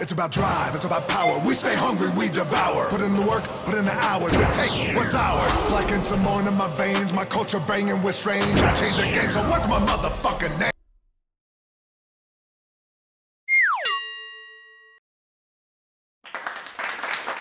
It's about drive, it's about power. We stay hungry, we devour. Put in the work, put in the hours, and take what's ours. Like in some more in my veins, my culture banging with strange. I change the game, so what's my motherfucking name?